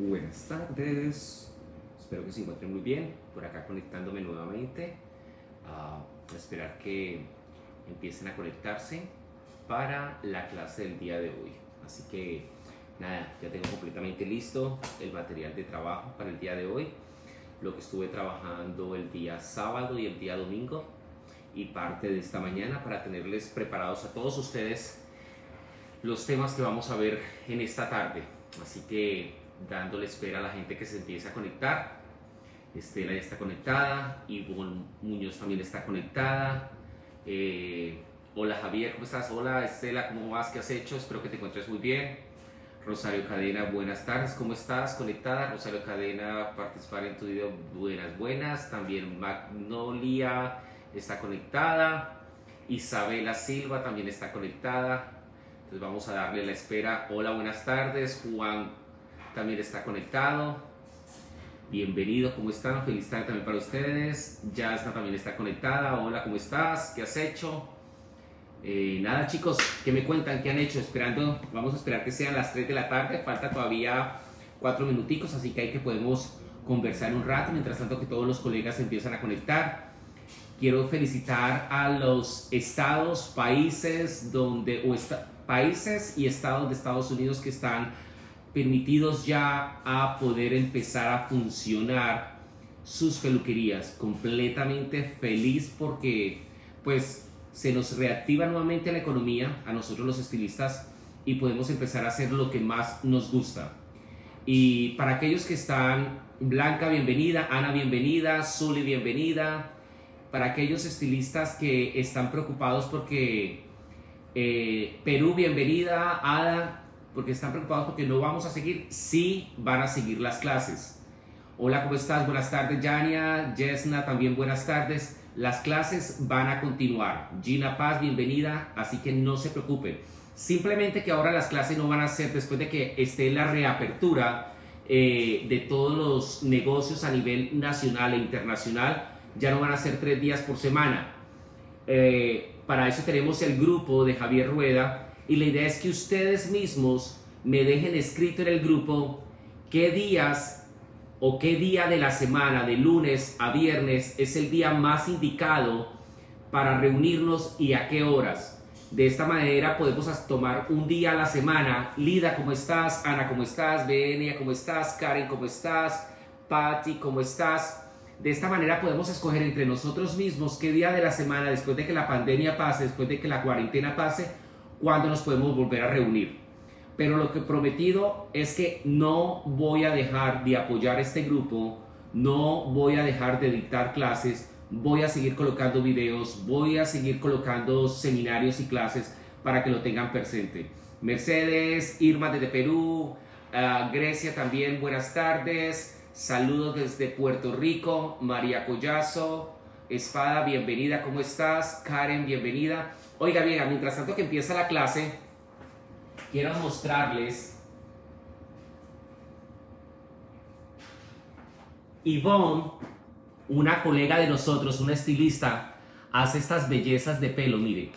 Buenas tardes, espero que se encuentren muy bien. Por acá conectándome nuevamente. a esperar que empiecen a conectarse para la clase del día de hoy. Así que nada, ya tengo completamente listo el material de trabajo para el día de hoy. Lo que estuve trabajando el día sábado y el día domingo y parte de esta mañana para tenerles preparados a todos ustedes los temas que vamos a ver en esta tarde. Así que dándole espera a la gente que se empiece a conectar. Estela ya está conectada, Ivonne Muñoz también está conectada. Eh, hola Javier, ¿cómo estás? Hola Estela, ¿cómo vas? ¿Qué has hecho? Espero que te encuentres muy bien. Rosario Cadena, buenas tardes, ¿cómo estás? Conectada. Rosario Cadena, participar en tu video, buenas, buenas. También Magnolia está conectada. Isabela Silva también está conectada. Entonces vamos a darle la espera. Hola, buenas tardes. Juan también está conectado. Bienvenido, ¿cómo están? Feliz tarde también para ustedes. Jasna también está conectada. Hola, ¿cómo estás? ¿Qué has hecho? Eh, nada, chicos, ¿qué me cuentan? ¿Qué han hecho? Esperando, vamos a esperar que sean las 3 de la tarde. Falta todavía 4 minuticos, así que hay que podemos conversar un rato. Mientras tanto, que todos los colegas empiezan a conectar. Quiero felicitar a los estados, países donde, o países y estados de Estados Unidos que están permitidos ya a poder empezar a funcionar sus peluquerías. Completamente feliz porque pues se nos reactiva nuevamente la economía a nosotros los estilistas y podemos empezar a hacer lo que más nos gusta. Y para aquellos que están, Blanca, bienvenida, Ana, bienvenida, Zully, bienvenida. Para aquellos estilistas que están preocupados porque eh, Perú, bienvenida, Ada, porque están preocupados porque no vamos a seguir, sí van a seguir las clases. Hola, ¿cómo estás? Buenas tardes, Yania, Jesna, también buenas tardes. Las clases van a continuar. Gina Paz, bienvenida, así que no se preocupen. Simplemente que ahora las clases no van a ser después de que esté la reapertura eh, de todos los negocios a nivel nacional e internacional, ya no van a ser tres días por semana. Eh, para eso tenemos el grupo de Javier Rueda y la idea es que ustedes mismos me dejen escrito en el grupo qué días o qué día de la semana, de lunes a viernes, es el día más indicado para reunirnos y a qué horas. De esta manera podemos tomar un día a la semana. Lida, ¿cómo estás? Ana, ¿cómo estás? Benia, ¿cómo estás? Karen, ¿cómo estás? Patti, ¿cómo estás? De esta manera podemos escoger entre nosotros mismos qué día de la semana, después de que la pandemia pase, después de que la cuarentena pase, cuándo nos podemos volver a reunir. Pero lo que prometido es que no voy a dejar de apoyar este grupo, no voy a dejar de dictar clases, voy a seguir colocando videos, voy a seguir colocando seminarios y clases para que lo tengan presente. Mercedes, Irma desde Perú, uh, Grecia también, buenas tardes. Saludos desde Puerto Rico, María Collazo, Espada, bienvenida, ¿cómo estás? Karen, bienvenida. Oiga bien, mientras tanto que empieza la clase, quiero mostrarles Yvonne, una colega de nosotros, una estilista, hace estas bellezas de pelo, mire.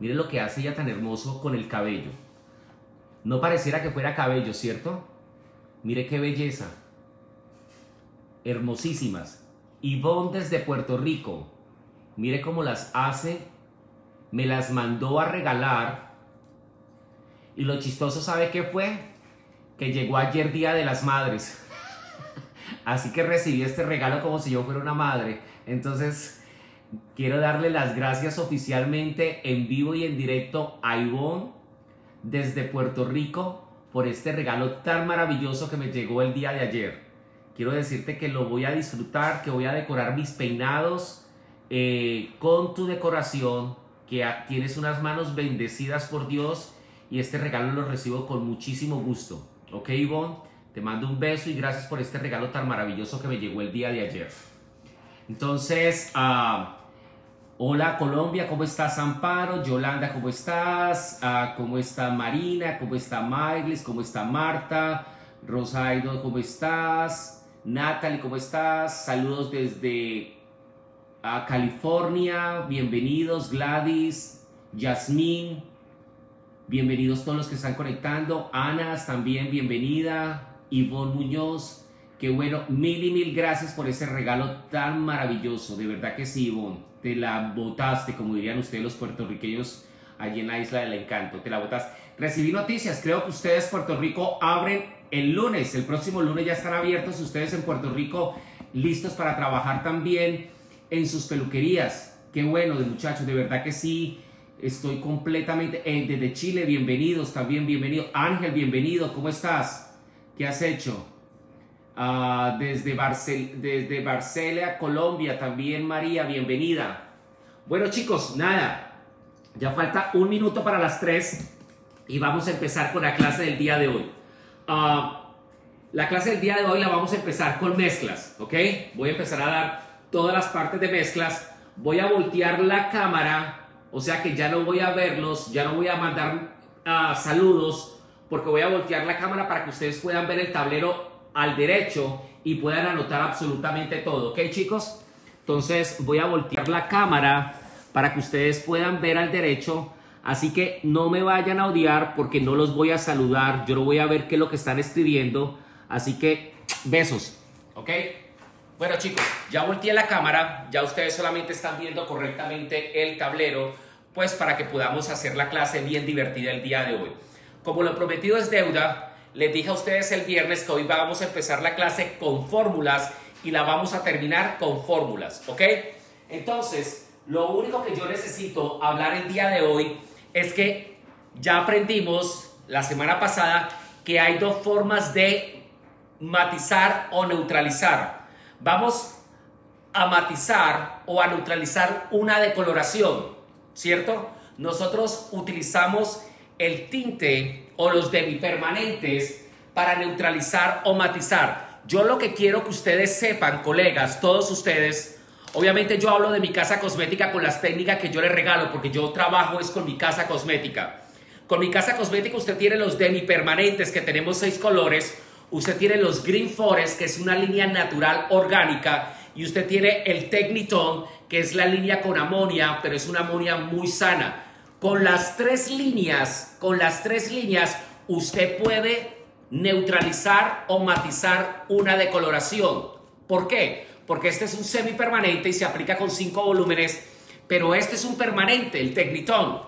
Mire lo que hace ella tan hermoso con el cabello. No pareciera que fuera cabello, ¿cierto? Mire qué belleza. Hermosísimas. Yvonne desde Puerto Rico. Mire cómo las hace me las mandó a regalar. Y lo chistoso, ¿sabe qué fue? Que llegó ayer Día de las Madres. Así que recibí este regalo como si yo fuera una madre. Entonces, quiero darle las gracias oficialmente en vivo y en directo a Ivonne desde Puerto Rico por este regalo tan maravilloso que me llegó el día de ayer. Quiero decirte que lo voy a disfrutar, que voy a decorar mis peinados eh, con tu decoración que tienes unas manos bendecidas por Dios y este regalo lo recibo con muchísimo gusto. Ok, Ivonne, te mando un beso y gracias por este regalo tan maravilloso que me llegó el día de ayer. Entonces, uh, hola Colombia, ¿cómo estás Amparo? Yolanda, ¿cómo estás? Uh, ¿Cómo está Marina? ¿Cómo está Maiglis? ¿Cómo está Marta? Rosaido, ¿cómo estás? Natalie, ¿cómo estás? Saludos desde a California, bienvenidos Gladys, Yasmín, bienvenidos todos los que están conectando, Ana también bienvenida, Ivonne Muñoz. Qué bueno, mil y mil gracias por ese regalo tan maravilloso. De verdad que sí, Ivonne. Te la botaste, como dirían ustedes los puertorriqueños allí en la isla del encanto. Te la botaste. Recibí noticias. Creo que ustedes, Puerto Rico, abren el lunes. El próximo lunes ya están abiertos. Ustedes en Puerto Rico listos para trabajar también en sus peluquerías. Qué bueno, de muchachos. De verdad que sí. Estoy completamente eh, desde Chile, bienvenidos también, bienvenido. Ángel, bienvenido, ¿cómo estás? ¿Qué has hecho? Ah, desde, Barcel desde Barcelia, Colombia, también María, bienvenida. Bueno chicos, nada, ya falta un minuto para las 3 y vamos a empezar con la clase del día de hoy. Ah, la clase del día de hoy la vamos a empezar con mezclas, ¿ok? Voy a empezar a dar todas las partes de mezclas. Voy a voltear la cámara o sea que ya no voy a verlos, ya no voy a mandar uh, saludos, porque voy a voltear la cámara para que ustedes puedan ver el tablero al derecho y puedan anotar absolutamente todo, ¿ok chicos? Entonces voy a voltear la cámara para que ustedes puedan ver al derecho. Así que no me vayan a odiar porque no los voy a saludar. Yo no voy a ver qué es lo que están escribiendo. Así que besos. ¿Ok? Bueno chicos, ya volteé la cámara. Ya ustedes solamente están viendo correctamente el tablero pues para que podamos hacer la clase bien divertida el día de hoy. Como lo prometido es deuda, les dije a ustedes el viernes que hoy vamos a empezar la clase con fórmulas y la vamos a terminar con fórmulas, ¿ok? Entonces, lo único que yo necesito hablar el día de hoy es que ya aprendimos la semana pasada que hay dos formas de matizar o neutralizar. Vamos a matizar o a neutralizar una decoloración. ¿cierto? Nosotros utilizamos el tinte o los demipermanentes para neutralizar o matizar. Yo lo que quiero que ustedes sepan, colegas, todos ustedes, obviamente yo hablo de mi casa cosmética con las técnicas que yo les regalo, porque yo trabajo es con mi casa cosmética. Con mi casa cosmética usted tiene los demipermanentes, que tenemos seis colores, usted tiene los Green Forest, que es una línea natural orgánica, y usted tiene el Techniton, que es la línea con amonia, pero es una amonia muy sana. Con las tres líneas, con las tres líneas, usted puede neutralizar o matizar una decoloración. ¿Por qué? Porque este es un semipermanente y se aplica con cinco volúmenes, pero este es un permanente, el Tecnitón.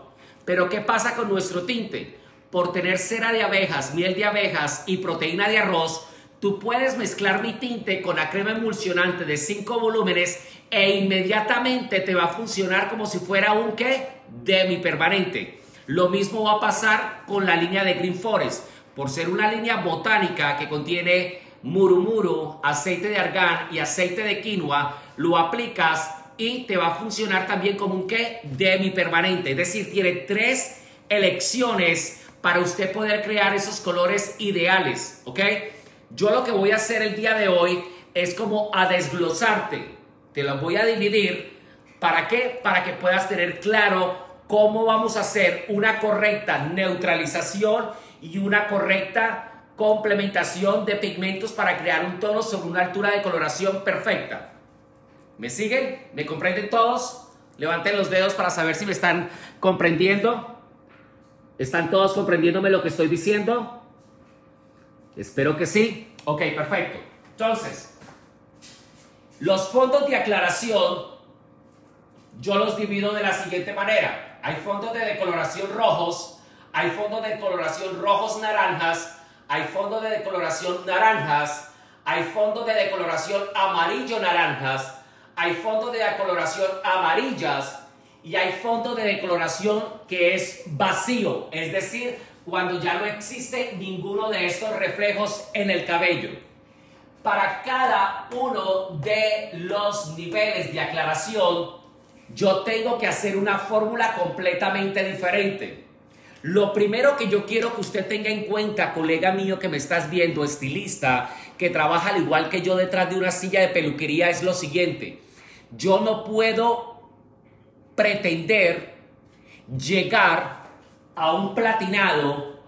Pero ¿qué pasa con nuestro tinte? Por tener cera de abejas, miel de abejas y proteína de arroz, tú puedes mezclar mi tinte con la crema emulsionante de 5 volúmenes e inmediatamente te va a funcionar como si fuera un qué? Demi-permanente. Lo mismo va a pasar con la línea de Green Forest. Por ser una línea botánica que contiene murumuru, aceite de argán y aceite de quinoa, lo aplicas y te va a funcionar también como un qué? Demi-permanente. Es decir, tiene tres elecciones para usted poder crear esos colores ideales, ¿ok? Yo lo que voy a hacer el día de hoy es como a desglosarte. Te lo voy a dividir. ¿Para qué? Para que puedas tener claro cómo vamos a hacer una correcta neutralización y una correcta complementación de pigmentos para crear un tono sobre una altura de coloración perfecta. ¿Me siguen? ¿Me comprenden todos? Levanten los dedos para saber si me están comprendiendo. ¿Están todos comprendiéndome lo que estoy diciendo? Espero que sí. Ok, perfecto. Entonces, los fondos de aclaración yo los divido de la siguiente manera. Hay fondos de decoloración rojos, hay fondos de decoloración rojos naranjas, hay fondos de decoloración naranjas, hay fondos de decoloración amarillo naranjas, hay fondos de decoloración amarillas y hay fondos de decoloración que es vacío, es decir, cuando ya no existe ninguno de estos reflejos en el cabello. Para cada uno de los niveles de aclaración, yo tengo que hacer una fórmula completamente diferente. Lo primero que yo quiero que usted tenga en cuenta, colega mío que me estás viendo, estilista, que trabaja al igual que yo detrás de una silla de peluquería, es lo siguiente. Yo no puedo pretender llegar a un platinado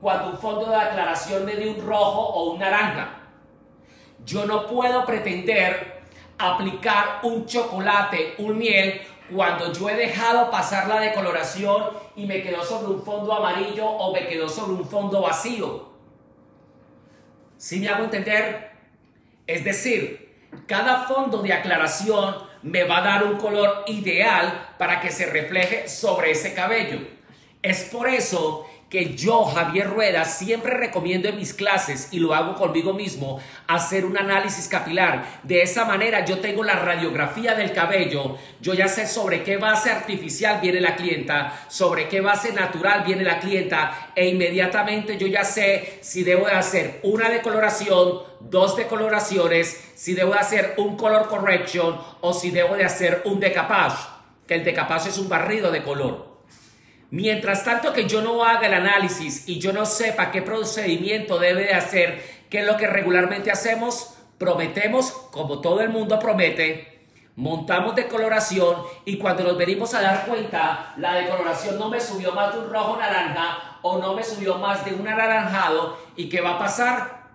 cuando un fondo de aclaración me dé un rojo o un naranja. Yo no puedo pretender aplicar un chocolate, un miel, cuando yo he dejado pasar la decoloración y me quedó sobre un fondo amarillo o me quedó sobre un fondo vacío. ¿Sí me hago entender? Es decir, cada fondo de aclaración me va a dar un color ideal para que se refleje sobre ese cabello. Es por eso que yo, Javier Rueda, siempre recomiendo en mis clases, y lo hago conmigo mismo, hacer un análisis capilar. De esa manera yo tengo la radiografía del cabello, yo ya sé sobre qué base artificial viene la clienta, sobre qué base natural viene la clienta, e inmediatamente yo ya sé si debo de hacer una decoloración, dos decoloraciones, si debo de hacer un color correction o si debo de hacer un decapage, que el decapage es un barrido de color. Mientras tanto que yo no haga el análisis y yo no sepa qué procedimiento debe de hacer, qué es lo que regularmente hacemos, prometemos, como todo el mundo promete, montamos decoloración y cuando nos venimos a dar cuenta, la decoloración no me subió más de un rojo naranja o no me subió más de un anaranjado y ¿qué va a pasar?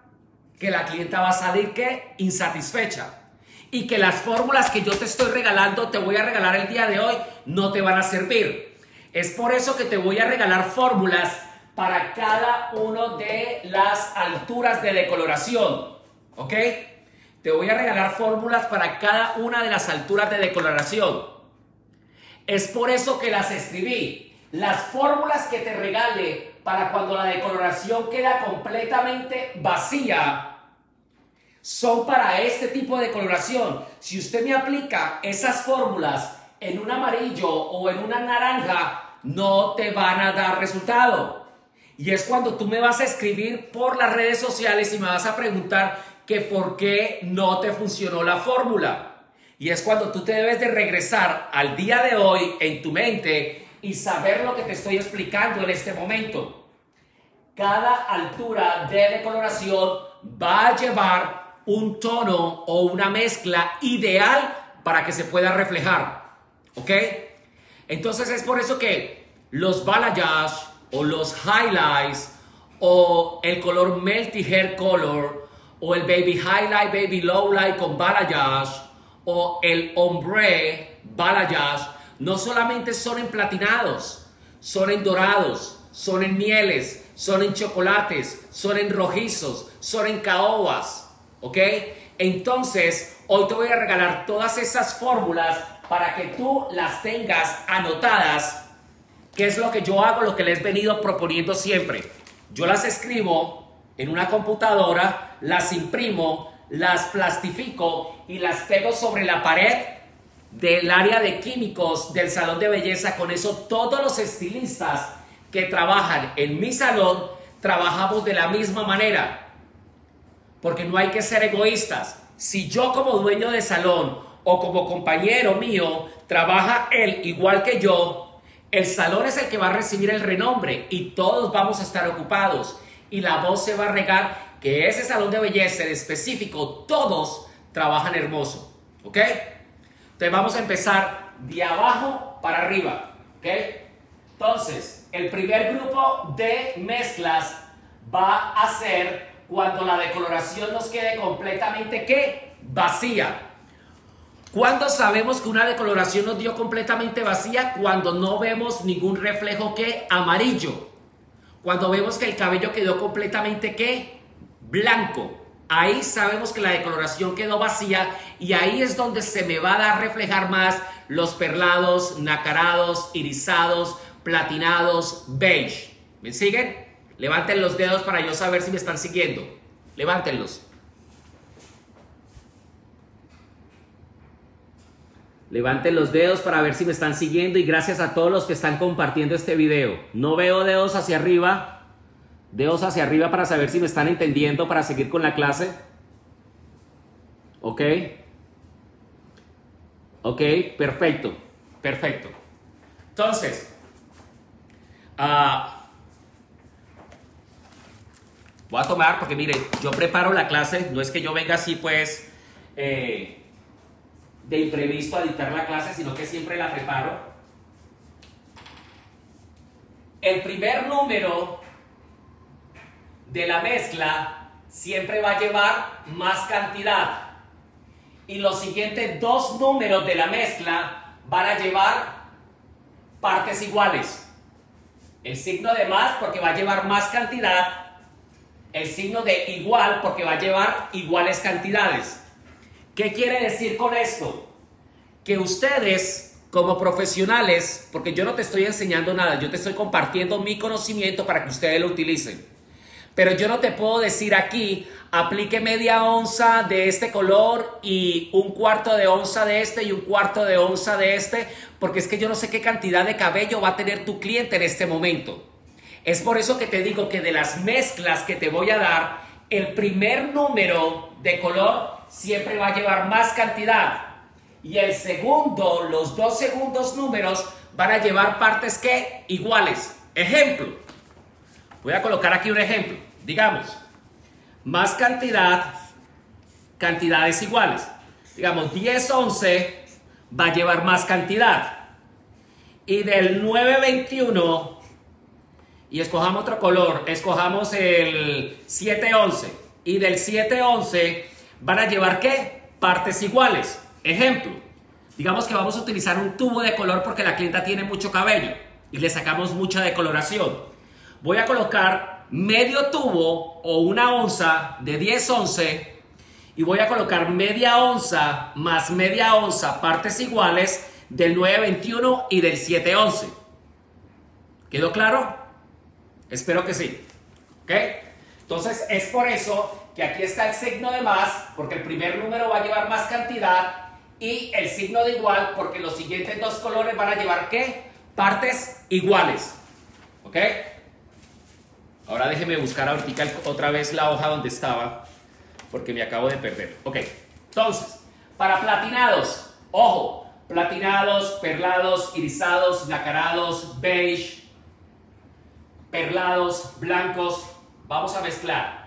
Que la clienta va a salir que insatisfecha y que las fórmulas que yo te estoy regalando, te voy a regalar el día de hoy, no te van a servir. Es por eso que te voy a regalar fórmulas para cada una de las alturas de decoloración. ¿Ok? Te voy a regalar fórmulas para cada una de las alturas de decoloración. Es por eso que las escribí. Las fórmulas que te regale para cuando la decoloración queda completamente vacía son para este tipo de decoloración. Si usted me aplica esas fórmulas en un amarillo o en una naranja, no te van a dar resultado. Y es cuando tú me vas a escribir por las redes sociales y me vas a preguntar que por qué no te funcionó la fórmula. Y es cuando tú te debes de regresar al día de hoy en tu mente y saber lo que te estoy explicando en este momento. Cada altura de decoloración va a llevar un tono o una mezcla ideal para que se pueda reflejar. ¿Ok? Entonces es por eso que los balayage o los highlights o el color melty hair color o el baby highlight, baby lowlight con balayage o el ombre balayage no solamente son en platinados, son en dorados, son en mieles, son en chocolates, son en rojizos, son en caobas, ¿ok? Entonces, hoy te voy a regalar todas esas fórmulas para que tú las tengas anotadas. ¿Qué es lo que yo hago? Lo que les he venido proponiendo siempre. Yo las escribo en una computadora, las imprimo, las plastifico y las pego sobre la pared del área de químicos del salón de belleza. Con eso todos los estilistas que trabajan en mi salón trabajamos de la misma manera. Porque no hay que ser egoístas. Si yo como dueño de salón o como compañero mío trabaja él igual que yo, el salón es el que va a recibir el renombre y todos vamos a estar ocupados y la voz se va a regar que ese salón de belleza en específico todos trabajan hermoso, ¿ok? Entonces vamos a empezar de abajo para arriba, ¿ok? Entonces, el primer grupo de mezclas va a ser cuando la decoloración nos quede completamente ¿qué? vacía. ¿Cuándo sabemos que una decoloración nos dio completamente vacía? Cuando no vemos ningún reflejo que amarillo. Cuando vemos que el cabello quedó completamente ¿qué? blanco. Ahí sabemos que la decoloración quedó vacía y ahí es donde se me va a dar reflejar más los perlados, nacarados, irisados, platinados, beige. ¿Me siguen? Levanten los dedos para yo saber si me están siguiendo. Levántenlos. Levanten los dedos para ver si me están siguiendo y gracias a todos los que están compartiendo este video. No veo dedos hacia arriba. Dedos hacia arriba para saber si me están entendiendo para seguir con la clase. ¿Ok? Ok, perfecto. Perfecto. Entonces, uh, Voy a tomar porque mire, yo preparo la clase, no es que yo venga así pues eh, de imprevisto a dictar la clase, sino que siempre la preparo. El primer número de la mezcla siempre va a llevar más cantidad. Y los siguientes dos números de la mezcla van a llevar partes iguales. El signo de más porque va a llevar más cantidad el signo de igual porque va a llevar iguales cantidades. ¿Qué quiere decir con esto? Que ustedes como profesionales, porque yo no te estoy enseñando nada, yo te estoy compartiendo mi conocimiento para que ustedes lo utilicen. Pero yo no te puedo decir aquí, aplique media onza de este color y un cuarto de onza de este y un cuarto de onza de este, porque es que yo no sé qué cantidad de cabello va a tener tu cliente en este momento. Es por eso que te digo que de las mezclas que te voy a dar, el primer número de color siempre va a llevar más cantidad. Y el segundo, los dos segundos números van a llevar partes que iguales. Ejemplo. Voy a colocar aquí un ejemplo. Digamos, más cantidad, cantidades iguales. Digamos, 10, 11 va a llevar más cantidad. Y del 9, 21 y escojamos otro color, escojamos el 711 y del 711 van a llevar qué? Partes iguales. Ejemplo, digamos que vamos a utilizar un tubo de color porque la clienta tiene mucho cabello y le sacamos mucha decoloración. Voy a colocar medio tubo o una onza de 10-11 y voy a colocar media onza más media onza partes iguales del 921 y del 711. ¿Quedó claro? Espero que sí. ¿Ok? Entonces es por eso que aquí está el signo de más, porque el primer número va a llevar más cantidad y el signo de igual, porque los siguientes dos colores van a llevar qué? Partes iguales. ¿Ok? Ahora déjeme buscar ahorita otra vez la hoja donde estaba, porque me acabo de perder. Ok, entonces, para platinados, ojo, platinados, perlados, irisados, nacarados, beige, perlados, blancos. Vamos a mezclar.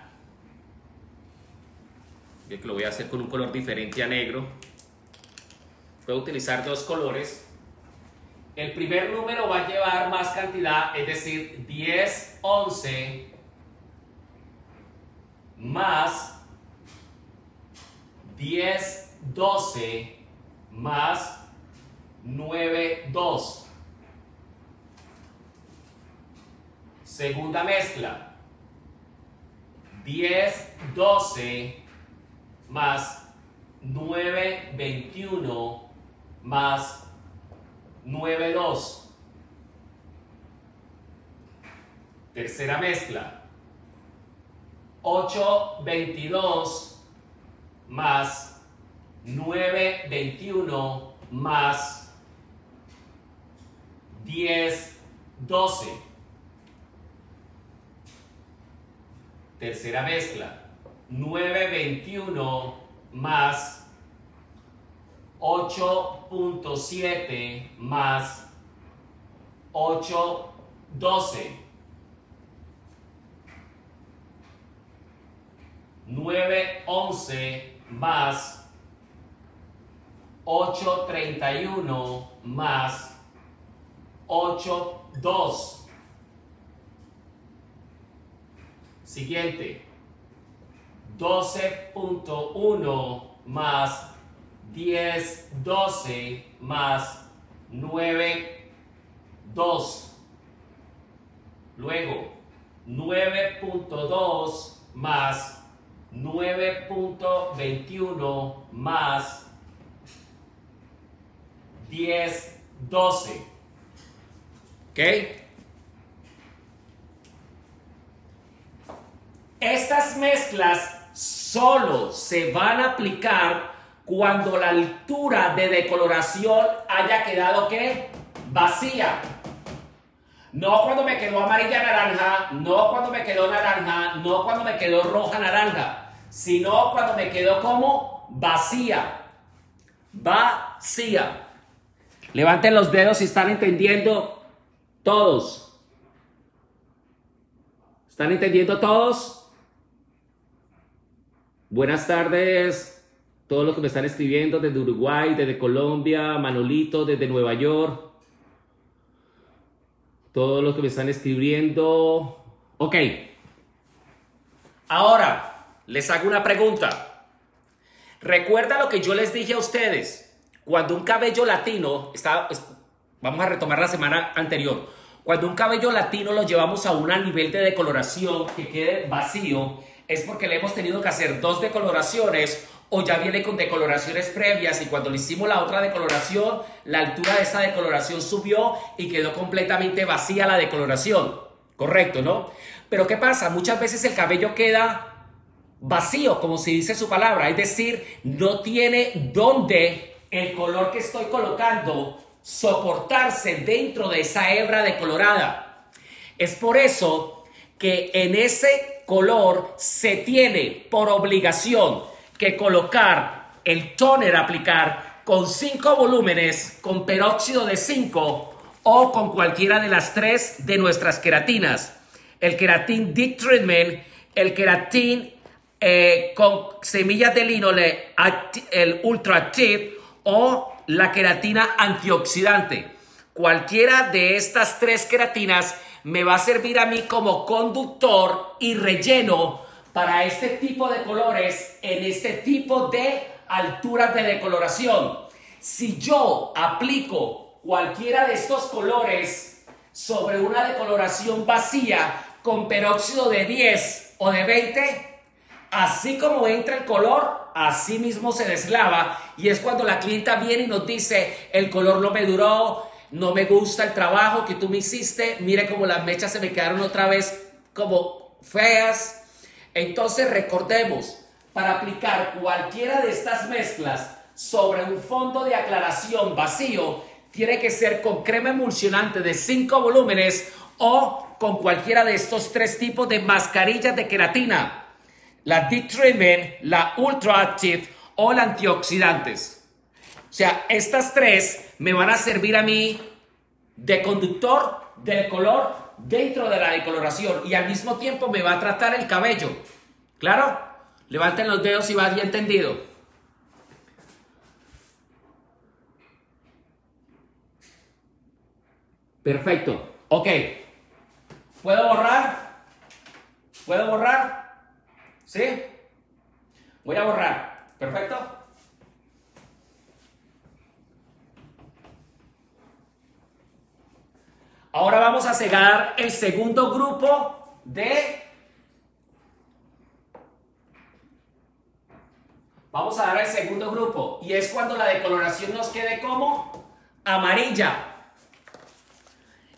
Yo que lo voy a hacer con un color diferente a negro. Puedo utilizar dos colores. El primer número va a llevar más cantidad, es decir, 10, 11 más 10, 12 más 9, 2. Segunda mezcla. 10, 12 más 9, 21 más 9, 2. Tercera mezcla. 8, 22 más 9, 21 más 10, 12. Tercera mezcla. 921 más 8.7 más 812. 911 más 831 más 82. Siguiente. 12.1 más 10, 12 más 9, 2. Luego, 9.2 más 9.21 más 10, 12. ¿Ok? Estas mezclas solo se van a aplicar cuando la altura de decoloración haya quedado ¿qué? vacía. No cuando me quedó amarilla naranja, no cuando me quedó naranja, no cuando me quedó roja naranja, sino cuando me quedó como vacía. Vacía. Levanten los dedos si están entendiendo todos. ¿Están entendiendo todos? Buenas tardes, todos los que me están escribiendo desde Uruguay, desde Colombia, Manolito, desde Nueva York. Todos los que me están escribiendo. Ok. Ahora, les hago una pregunta. Recuerda lo que yo les dije a ustedes. Cuando un cabello latino, está, vamos a retomar la semana anterior. Cuando un cabello latino lo llevamos a un nivel de decoloración que quede vacío, es porque le hemos tenido que hacer dos decoloraciones o ya viene con decoloraciones previas y cuando le hicimos la otra decoloración, la altura de esa decoloración subió y quedó completamente vacía la decoloración. Correcto, ¿no? Pero ¿qué pasa? Muchas veces el cabello queda vacío, como se dice su palabra, es decir, no tiene dónde el color que estoy colocando soportarse dentro de esa hebra decolorada. Es por eso que en ese color se tiene por obligación que colocar el toner aplicar con cinco volúmenes con peróxido de 5 o con cualquiera de las tres de nuestras queratinas. El queratin Deep Treatment, el queratin eh, con semillas de linole, el Ultra Active o la queratina antioxidante. Cualquiera de estas tres queratinas me va a servir a mí como conductor y relleno para este tipo de colores en este tipo de alturas de decoloración. Si yo aplico cualquiera de estos colores sobre una decoloración vacía con peróxido de 10 o de 20, así como entra el color, así mismo se deslava y es cuando la clienta viene y nos dice, el color no me duró, no me gusta el trabajo que tú me hiciste, mire cómo las mechas se me quedaron otra vez como feas. Entonces recordemos, para aplicar cualquiera de estas mezclas sobre un fondo de aclaración vacío, tiene que ser con crema emulsionante de 5 volúmenes o con cualquiera de estos tres tipos de mascarillas de queratina. La Deep Treatment, la Ultra Active o la antioxidantes. O sea, estas tres me van a servir a mí de conductor del color dentro de la decoloración y al mismo tiempo me va a tratar el cabello. ¿Claro? Levanten los dedos si va bien entendido. Perfecto. Ok. ¿Puedo borrar? ¿Puedo borrar? ¿Sí? Voy a borrar. Perfecto. Ahora vamos a cegar el segundo grupo de... Vamos a dar el segundo grupo y es cuando la decoloración nos quede como amarilla.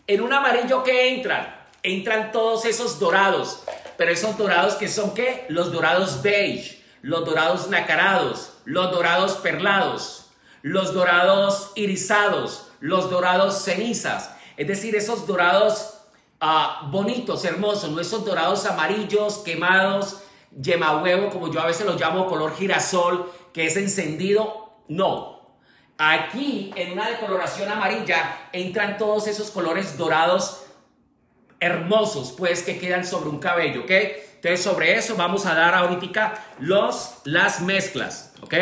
En un amarillo que entran, entran todos esos dorados, pero esos dorados que son qué? Los dorados beige, los dorados nacarados, los dorados perlados, los dorados irisados, los dorados cenizas. Es decir, esos dorados ah, bonitos, hermosos, no esos dorados amarillos, quemados, yema huevo, como yo a veces los llamo color girasol, que es encendido. No. Aquí, en una decoloración amarilla, entran todos esos colores dorados hermosos, pues, que quedan sobre un cabello, ¿ok? Entonces, sobre eso vamos a dar ahorita los, las mezclas, ¿ok?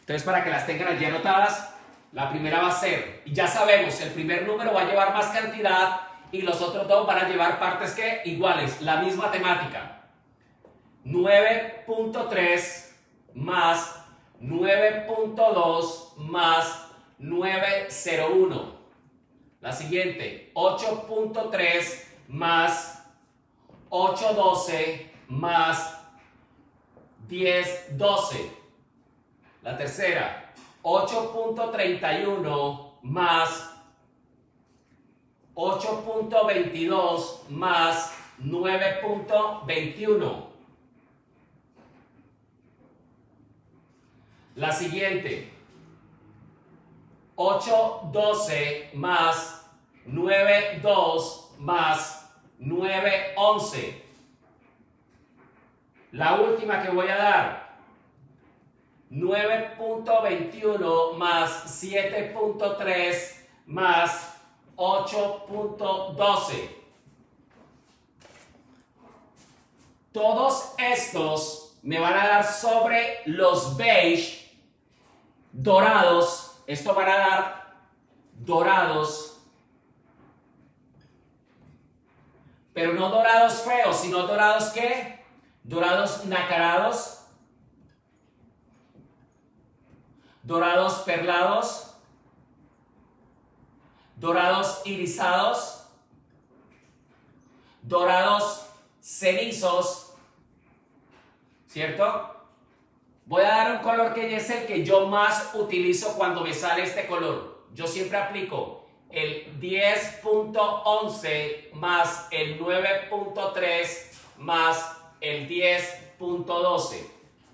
Entonces, para que las tengan allí anotadas, la primera va a ser, y ya sabemos, el primer número va a llevar más cantidad y los otros dos van a llevar partes que iguales, la misma temática. 9.3 más 9.2 más 901. La siguiente, 8.3 más 8.12 más 10.12. La tercera, 8.31 más 8.22 más 9.21. La siguiente. 8.12 más 9.2 más 9.11. La última que voy a dar. 9.21 más 7.3 más 8.12. Todos estos me van a dar sobre los beige dorados. Esto van a dar dorados. Pero no dorados feos, sino dorados que dorados nacarados dorados perlados, dorados irisados, dorados cenizos, ¿cierto? Voy a dar un color que es el que yo más utilizo cuando me sale este color. Yo siempre aplico el 10.11 más el 9.3 más el 10.12.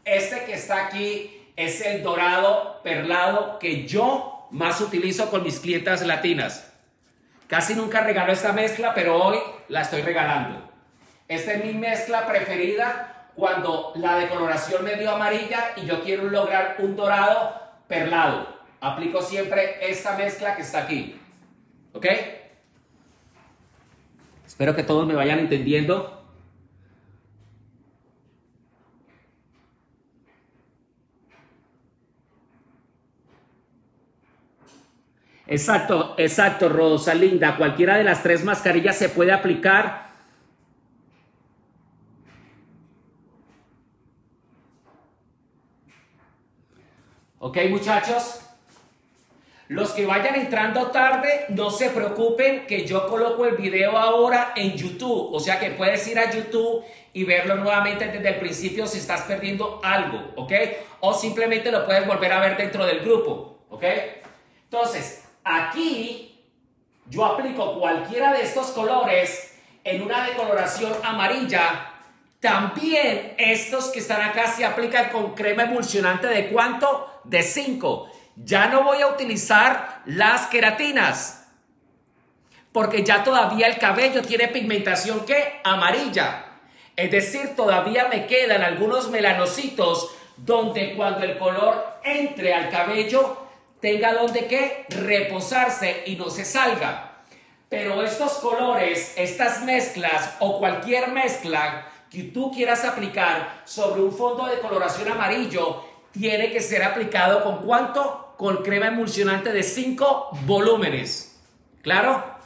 Este que está aquí es el dorado perlado que yo más utilizo con mis clientas latinas. Casi nunca regalo esta mezcla, pero hoy la estoy regalando. Esta es mi mezcla preferida cuando la decoloración me dio amarilla y yo quiero lograr un dorado perlado. Aplico siempre esta mezcla que está aquí. ¿Ok? Espero que todos me vayan entendiendo. Exacto, exacto, Rosalinda. Cualquiera de las tres mascarillas se puede aplicar. Ok, muchachos. Los que vayan entrando tarde, no se preocupen que yo coloco el video ahora en YouTube. O sea que puedes ir a YouTube y verlo nuevamente desde el principio si estás perdiendo algo, ¿ok? O simplemente lo puedes volver a ver dentro del grupo, ¿ok? Entonces, Aquí yo aplico cualquiera de estos colores en una decoloración amarilla. También estos que están acá se aplican con crema emulsionante de cuánto? De 5. Ya no voy a utilizar las queratinas. Porque ya todavía el cabello tiene pigmentación que amarilla. Es decir, todavía me quedan algunos melanocitos donde cuando el color entre al cabello tenga donde que reposarse y no se salga. Pero estos colores, estas mezclas o cualquier mezcla que tú quieras aplicar sobre un fondo de coloración amarillo, tiene que ser aplicado con cuánto? Con crema emulsionante de 5 volúmenes. ¿Claro?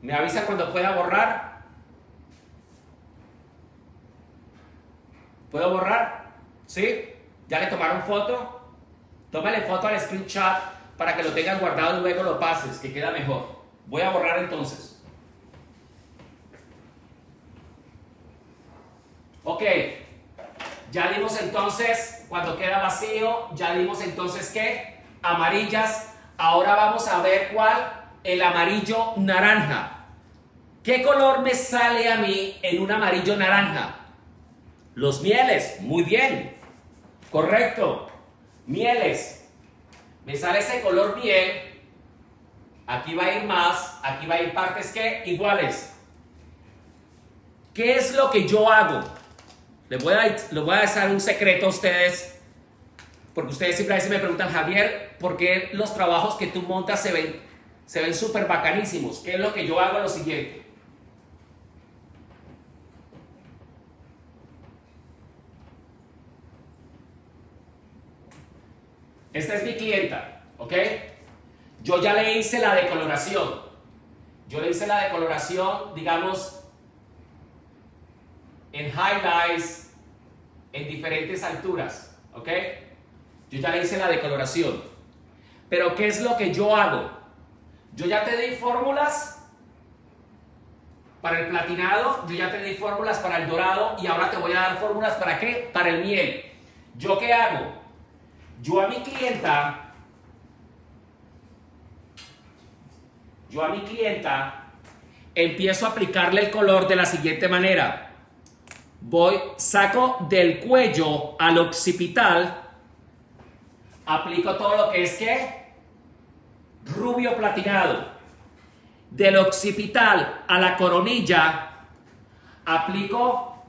¿Me avisa cuando pueda borrar? ¿Puedo borrar? ¿Sí? ¿Ya le tomaron foto? Tómale foto al screenshot para que lo tengas guardado y luego lo pases, que queda mejor. Voy a borrar entonces. Ok, ya dimos entonces, cuando queda vacío, ya dimos entonces que amarillas. Ahora vamos a ver cuál, el amarillo naranja. ¿Qué color me sale a mí en un amarillo naranja? Los mieles, muy bien. Correcto. Mieles. Me sale ese color bien. Aquí va a ir más, aquí va a ir partes que iguales. ¿Qué es lo que yo hago? Les voy a, les voy a dar un secreto a ustedes, porque ustedes siempre a veces me preguntan, Javier, ¿por qué los trabajos que tú montas se ven se ven súper bacanísimos? ¿Qué es lo que yo hago? Lo siguiente. Esta es mi clienta, ¿ok? Yo ya le hice la decoloración. Yo le hice la decoloración, digamos, en highlights, en diferentes alturas, ¿ok? Yo ya le hice la decoloración. Pero ¿qué es lo que yo hago? Yo ya te di fórmulas para el platinado, yo ya te di fórmulas para el dorado y ahora te voy a dar fórmulas para qué? Para el miel. ¿Yo qué hago? Yo a mi clienta, yo a mi clienta empiezo a aplicarle el color de la siguiente manera. Voy, saco del cuello al occipital, aplico todo lo que es que rubio platinado. Del occipital a la coronilla, aplico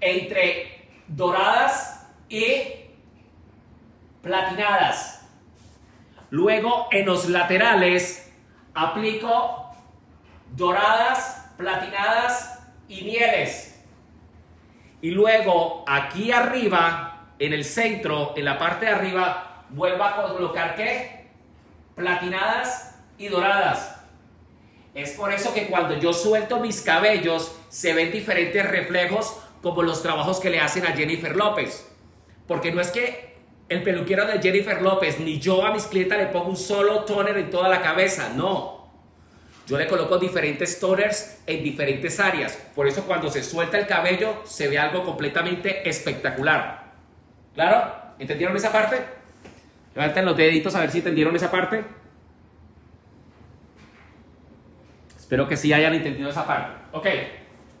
entre doradas y platinadas. Luego en los laterales aplico doradas, platinadas y mieles. Y luego aquí arriba, en el centro, en la parte de arriba, vuelvo a colocar qué? Platinadas y doradas. Es por eso que cuando yo suelto mis cabellos se ven diferentes reflejos como los trabajos que le hacen a Jennifer López. Porque no es que el peluquero de Jennifer López, ni yo a mis clientes le pongo un solo toner en toda la cabeza, no. Yo le coloco diferentes toners en diferentes áreas. Por eso cuando se suelta el cabello se ve algo completamente espectacular. ¿Claro? ¿Entendieron esa parte? Levanten los deditos a ver si entendieron esa parte. Espero que sí hayan entendido esa parte. Ok,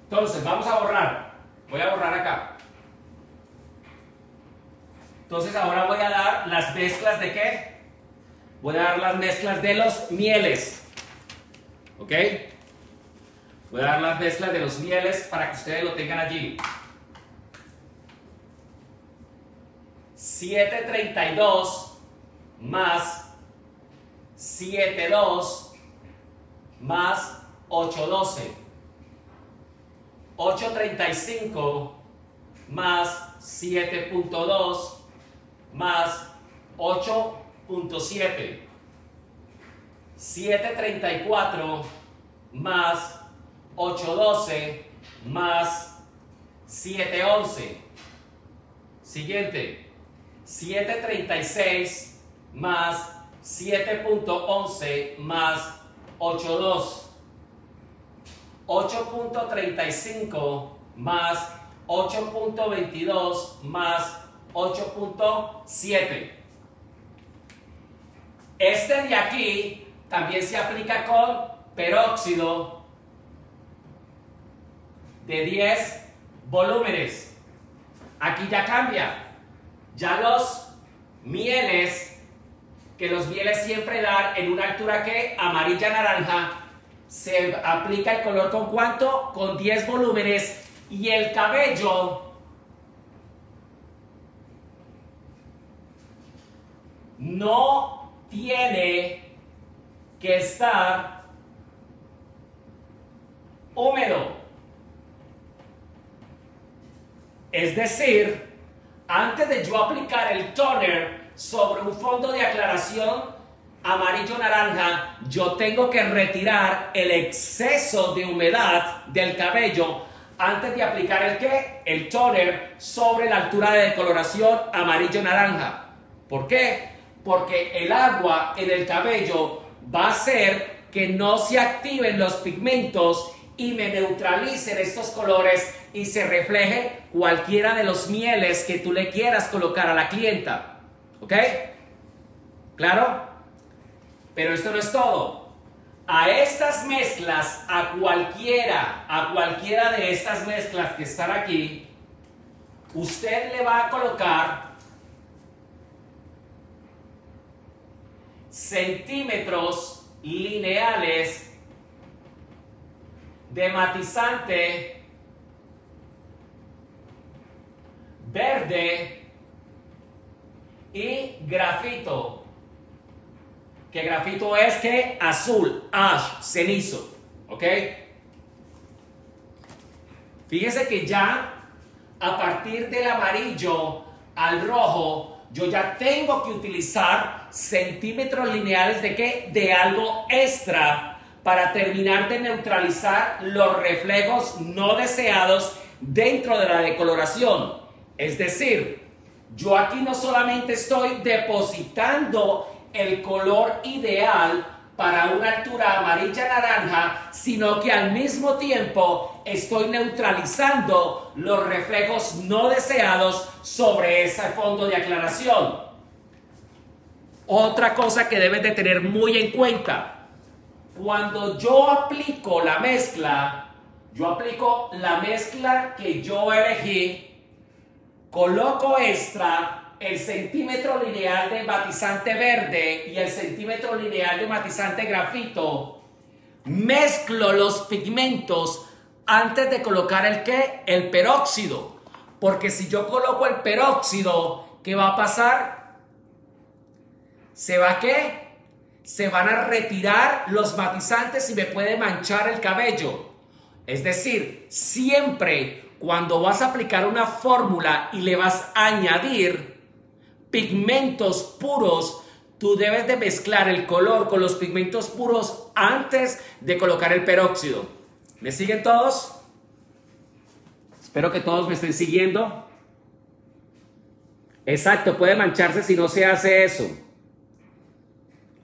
entonces vamos a borrar. Voy a borrar acá. Entonces ahora voy a dar las mezclas de qué? Voy a dar las mezclas de los mieles. ¿Ok? Voy a dar las mezclas de los mieles para que ustedes lo tengan allí. 732 más 72 más 812. 835 más 7.2 más 8.7. 734 más 812 más 711. Siguiente. 736 más 7.11 más 82. 8.35 más 8.22 más 8.7. Este de aquí también se aplica con peróxido de 10 volúmenes. Aquí ya cambia. Ya los mieles, que los mieles siempre dan en una altura que amarilla naranja, se aplica el color con cuánto? Con 10 volúmenes y el cabello no tiene que estar húmedo. Es decir, antes de yo aplicar el toner sobre un fondo de aclaración amarillo-naranja, yo tengo que retirar el exceso de humedad del cabello antes de aplicar el qué? El toner sobre la altura de decoloración amarillo-naranja. ¿Por qué? Porque el agua en el cabello va a hacer que no se activen los pigmentos y me neutralicen estos colores y se refleje cualquiera de los mieles que tú le quieras colocar a la clienta. ¿Ok? ¿Claro? Pero esto no es todo. A estas mezclas, a cualquiera, a cualquiera de estas mezclas que están aquí, usted le va a colocar centímetros lineales de matizante verde y grafito. Que grafito es que azul, ash, cenizo. ¿Ok? Fíjese que ya a partir del amarillo al rojo yo ya tengo que utilizar centímetros lineales de qué? De algo extra para terminar de neutralizar los reflejos no deseados dentro de la decoloración. Es decir, yo aquí no solamente estoy depositando el color ideal para una altura amarilla naranja, sino que al mismo tiempo estoy neutralizando los reflejos no deseados sobre ese fondo de aclaración. Otra cosa que debes de tener muy en cuenta, cuando yo aplico la mezcla, yo aplico la mezcla que yo elegí, coloco extra el centímetro lineal de matizante verde y el centímetro lineal de matizante grafito, mezclo los pigmentos antes de colocar el qué? El peróxido. Porque si yo coloco el peróxido, ¿qué va a pasar? ¿Se va qué? Se van a retirar los matizantes y me puede manchar el cabello. Es decir, siempre cuando vas a aplicar una fórmula y le vas a añadir pigmentos puros, tú debes de mezclar el color con los pigmentos puros antes de colocar el peróxido. ¿Me siguen todos? Espero que todos me estén siguiendo. Exacto, puede mancharse si no se hace eso.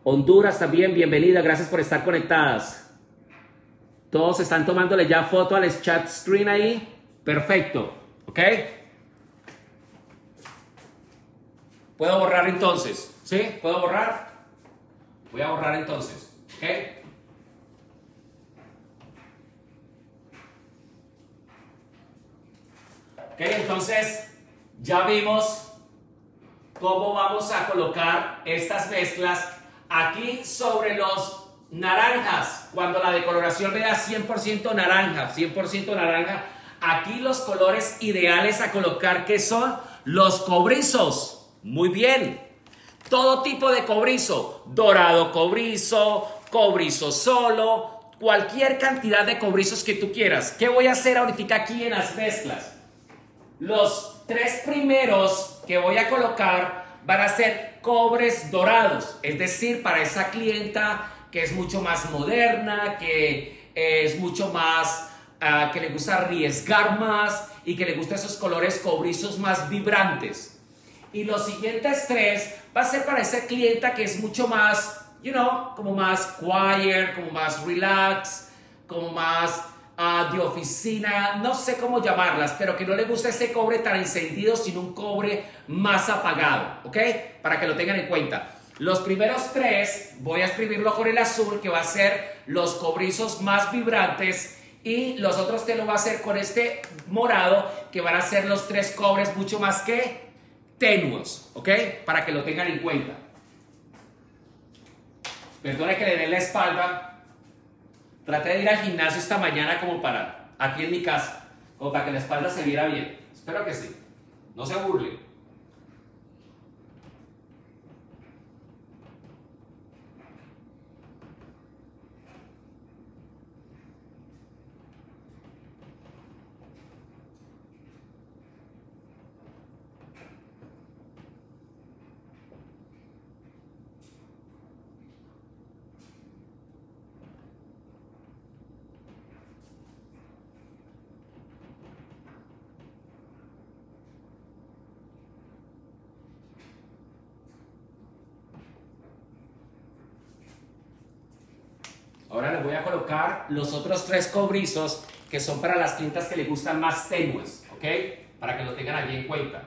Honduras también, bienvenida, gracias por estar conectadas. Todos están tomándole ya foto al chat screen ahí. Perfecto, ¿ok? ¿Puedo borrar entonces? ¿Sí? ¿Puedo borrar? Voy a borrar entonces, ¿ok? Ok, entonces ya vimos cómo vamos a colocar estas mezclas aquí sobre los naranjas. Cuando la decoloración vea 100% naranja, 100% naranja, aquí los colores ideales a colocar que son los cobrizos. Muy bien. Todo tipo de cobrizo, dorado cobrizo, cobrizo solo, cualquier cantidad de cobrizos que tú quieras. ¿Qué voy a hacer ahorita aquí en las mezclas? Los tres primeros que voy a colocar van a ser cobres dorados, es decir, para esa clienta que es mucho más moderna, que es mucho más, uh, que le gusta arriesgar más y que le gustan esos colores cobrizos más vibrantes. Y los siguientes tres va a ser para esa clienta que es mucho más, you know, como más quiet, como más relax, como más uh, de oficina, no sé cómo llamarlas, pero que no le gusta ese cobre tan encendido, sino un cobre más apagado, ¿ok? Para que lo tengan en cuenta. Los primeros tres voy a escribirlo con el azul, que va a ser los cobrizos más vibrantes. Y los otros te lo va a hacer con este morado, que van a ser los tres cobres mucho más que tenuos, ¿ok? Para que lo tengan en cuenta. Perdone que le dé la espalda, Traté de ir al gimnasio esta mañana como para, aquí en mi casa, como para que la espalda se viera bien. Espero que sí. No se burle. Ahora les voy a colocar los otros tres cobrizos que son para las clientas que les gustan más tenues, ¿ok? Para que lo tengan allí en cuenta.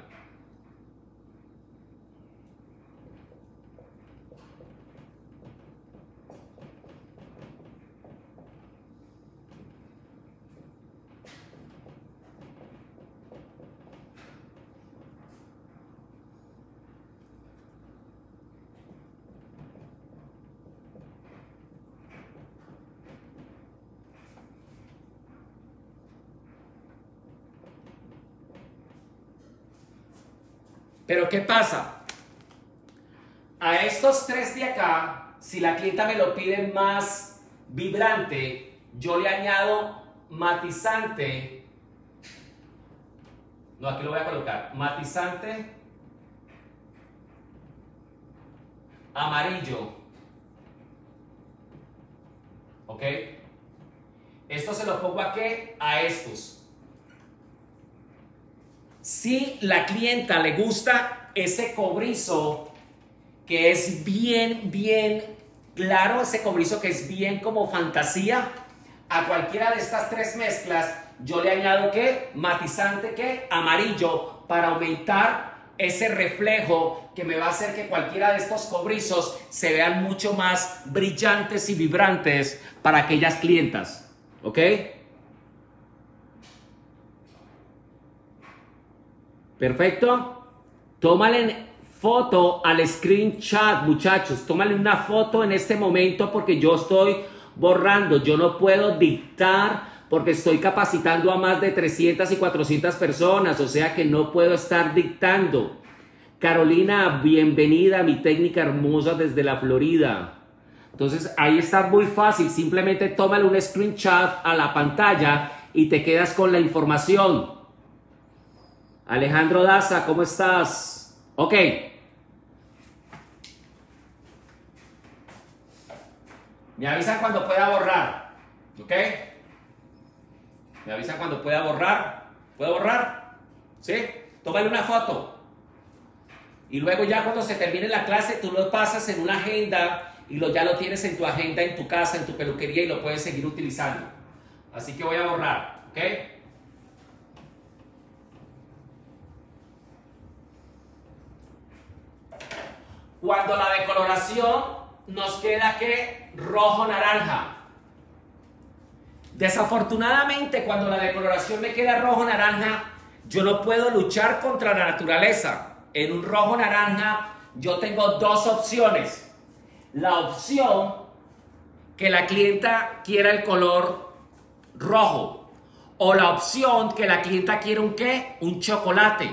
Pero ¿qué pasa? A estos tres de acá, si la clienta me lo pide más vibrante, yo le añado matizante. No, aquí lo voy a colocar. Matizante amarillo. ¿Ok? Esto se lo pongo a qué? A estos. Si la clienta le gusta ese cobrizo que es bien, bien claro, ese cobrizo que es bien como fantasía, a cualquiera de estas tres mezclas yo le añado que matizante que amarillo para aumentar ese reflejo que me va a hacer que cualquiera de estos cobrizos se vean mucho más brillantes y vibrantes para aquellas clientas. ¿Ok? Perfecto. Tómale foto al screenshot, muchachos. Tómale una foto en este momento porque yo estoy borrando. Yo no puedo dictar porque estoy capacitando a más de 300 y 400 personas. O sea que no puedo estar dictando. Carolina, bienvenida a mi técnica hermosa desde la Florida. Entonces ahí está muy fácil. Simplemente tómale un screenshot a la pantalla y te quedas con la información. Alejandro Daza, ¿cómo estás? Ok. Me avisan cuando pueda borrar. ¿Ok? Me avisan cuando pueda borrar. ¿Puedo borrar? ¿Sí? Tómale una foto. Y luego ya cuando se termine la clase, tú lo pasas en una agenda y lo, ya lo tienes en tu agenda, en tu casa, en tu peluquería y lo puedes seguir utilizando. Así que voy a borrar, ¿ok? Cuando la decoloración nos queda que rojo-naranja. Desafortunadamente, cuando la decoloración me queda rojo-naranja, yo no puedo luchar contra la naturaleza. En un rojo-naranja yo tengo dos opciones. La opción que la clienta quiera el color rojo o la opción que la clienta quiera un qué? Un chocolate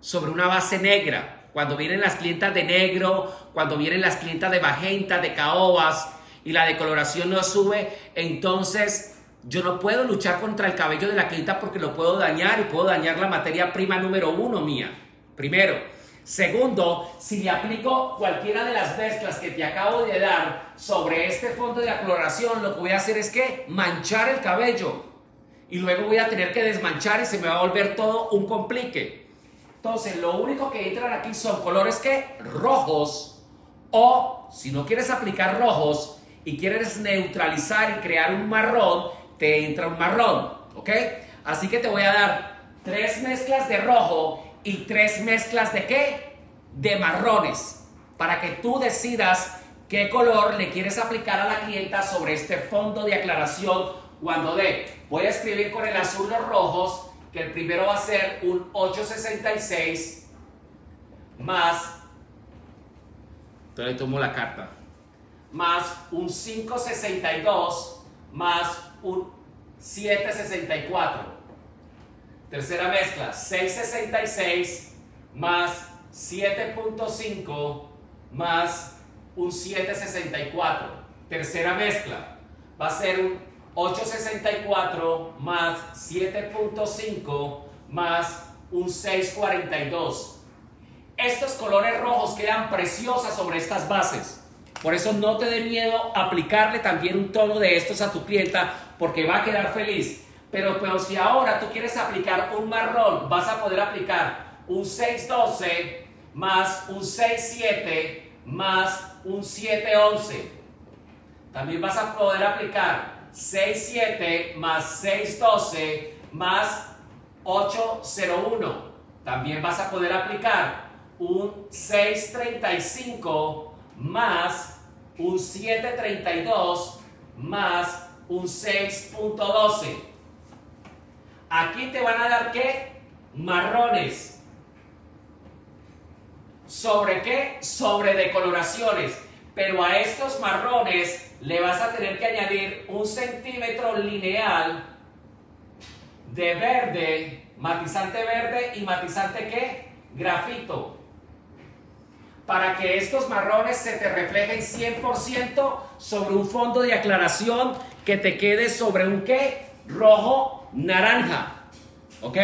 sobre una base negra cuando vienen las clientas de negro, cuando vienen las clientas de magenta, de caobas y la decoloración no sube, entonces yo no puedo luchar contra el cabello de la clienta porque lo puedo dañar y puedo dañar la materia prima número uno mía. Primero. Segundo, si le aplico cualquiera de las mezclas que te acabo de dar sobre este fondo de acloración, lo que voy a hacer es que manchar el cabello. Y luego voy a tener que desmanchar y se me va a volver todo un complique. Entonces, lo único que entran aquí son colores que rojos o si no quieres aplicar rojos y quieres neutralizar y crear un marrón, te entra un marrón, ¿ok? Así que te voy a dar tres mezclas de rojo y tres mezclas de qué? De marrones, para que tú decidas qué color le quieres aplicar a la clienta sobre este fondo de aclaración cuando de. Voy a escribir con el azul los rojos que el primero va a ser un 866 más, entonces tomo la carta, más un 562 más un 764. Tercera mezcla, 666 más 7.5 más un 764. Tercera mezcla, va a ser un 864 más 7.5 más un 642. Estos colores rojos quedan preciosas sobre estas bases. Por eso no te dé miedo aplicarle también un tono de estos a tu clienta porque va a quedar feliz. Pero, pero si ahora tú quieres aplicar un marrón, vas a poder aplicar un 612 más un 67 más un 711. También vas a poder aplicar 67 más 612 más 801. También vas a poder aplicar un 635 más un 732 más un 6.12. Aquí te van a dar qué? Marrones. ¿Sobre qué? Sobre decoloraciones. Pero a estos marrones le vas a tener que añadir un centímetro lineal de verde, matizante verde y matizante qué? Grafito. Para que estos marrones se te reflejen 100% sobre un fondo de aclaración que te quede sobre un qué? Rojo naranja. ¿Ok?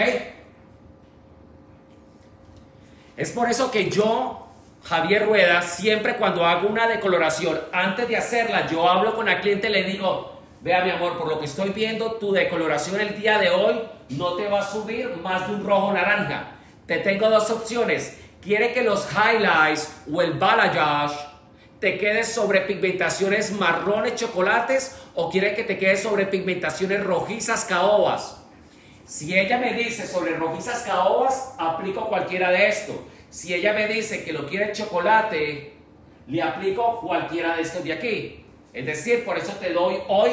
Es por eso que yo Javier Rueda, siempre cuando hago una decoloración, antes de hacerla, yo hablo con la cliente y le digo, vea mi amor, por lo que estoy viendo, tu decoloración el día de hoy no te va a subir más de un rojo naranja. Te tengo dos opciones. ¿Quiere que los highlights o el balayage te quede sobre pigmentaciones marrones chocolates o quiere que te quede sobre pigmentaciones rojizas caobas? Si ella me dice sobre rojizas caobas, aplico cualquiera de estos. Si ella me dice que lo quiere chocolate, le aplico cualquiera de estos de aquí. Es decir, por eso te doy hoy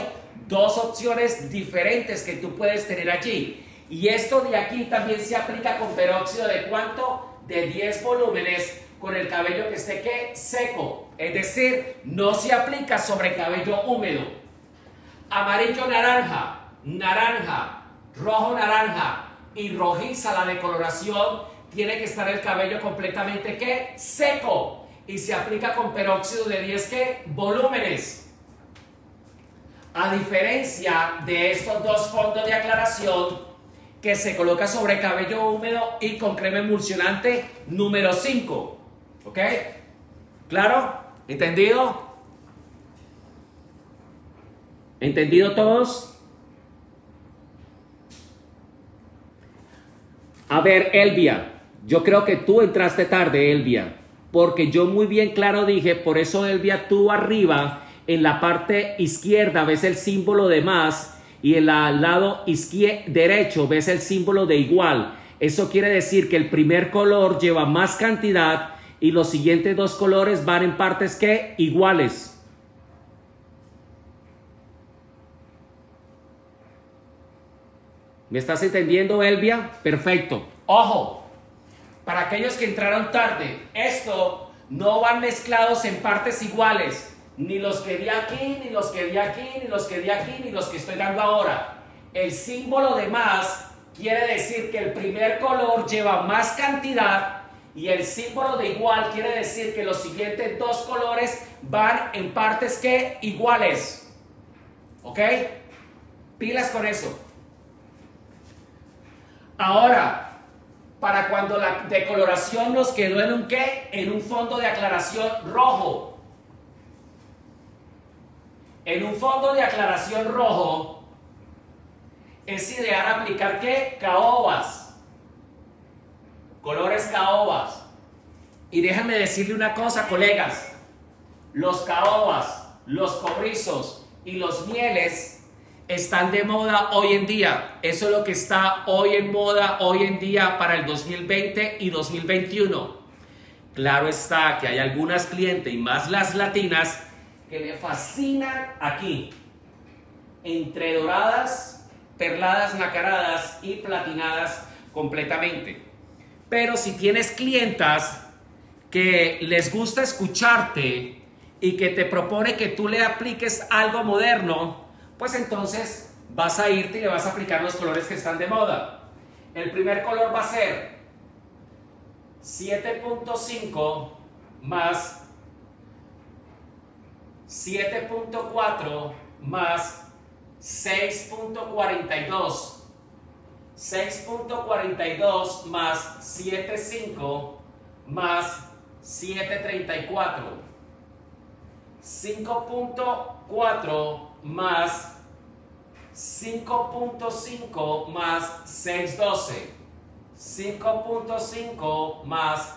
dos opciones diferentes que tú puedes tener allí. Y esto de aquí también se aplica con peróxido de cuánto? De 10 volúmenes con el cabello que esté ¿qué? seco. Es decir, no se aplica sobre cabello húmedo. Amarillo naranja, naranja, rojo naranja y rojiza la decoloración tiene que estar el cabello completamente ¿qué? seco y se aplica con peróxido de 10 ¿qué? volúmenes. A diferencia de estos dos fondos de aclaración que se coloca sobre cabello húmedo y con crema emulsionante número 5. ¿Ok? ¿Claro? ¿Entendido? ¿Entendido todos? A ver, Elvia. Yo creo que tú entraste tarde, Elvia, porque yo muy bien claro dije, por eso Elvia, tú arriba, en la parte izquierda ves el símbolo de más y en el lado derecho ves el símbolo de igual. Eso quiere decir que el primer color lleva más cantidad y los siguientes dos colores van en partes que iguales. ¿Me estás entendiendo, Elvia? Perfecto. Ojo, para aquellos que entraron tarde, esto no van mezclados en partes iguales. Ni los que di aquí, ni los que di aquí, ni los que di aquí, ni los que estoy dando ahora. El símbolo de más quiere decir que el primer color lleva más cantidad y el símbolo de igual quiere decir que los siguientes dos colores van en partes que iguales. ¿Ok? Pilas con eso. Ahora, para cuando la decoloración nos quedó en un qué? En un fondo de aclaración rojo. En un fondo de aclaración rojo es ideal aplicar qué? Caobas. Colores caobas. Y déjenme decirle una cosa, colegas. Los caobas, los cobrizos y los mieles están de moda hoy en día. Eso es lo que está hoy en moda, hoy en día para el 2020 y 2021. Claro está que hay algunas clientes y más las latinas que me fascinan aquí. Entre doradas, perladas, nacaradas y platinadas completamente. Pero si tienes clientas que les gusta escucharte y que te propone que tú le apliques algo moderno, pues entonces vas a irte y le vas a aplicar los colores que están de moda. El primer color va a ser 7.5 más 7.4 más 6.42. 6.42 más 7.5 más 7.34. 5.4 más 5.5 más 612. 5.5 más